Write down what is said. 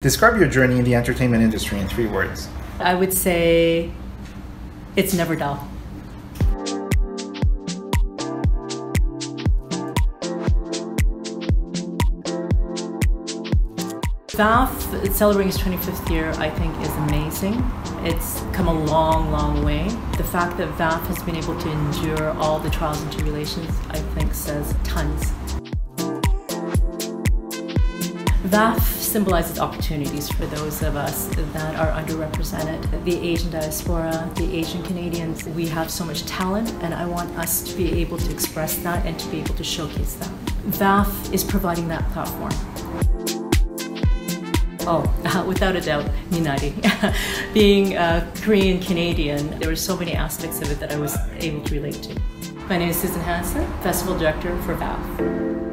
Describe your journey in the entertainment industry in three words. I would say it's never dull. VAFF celebrating its 25th year, I think, is amazing. It's come a long, long way. The fact that VAFF has been able to endure all the trials and tribulations, I think, says tons. VAFF symbolizes opportunities for those of us that are underrepresented. The Asian diaspora, the Asian Canadians, we have so much talent and I want us to be able to express that and to be able to showcase that. VAFF is providing that platform. Oh, without a doubt, Minari. Being a Korean Canadian, there were so many aspects of it that I was able to relate to. My name is Susan Hanson, Festival Director for VAFF.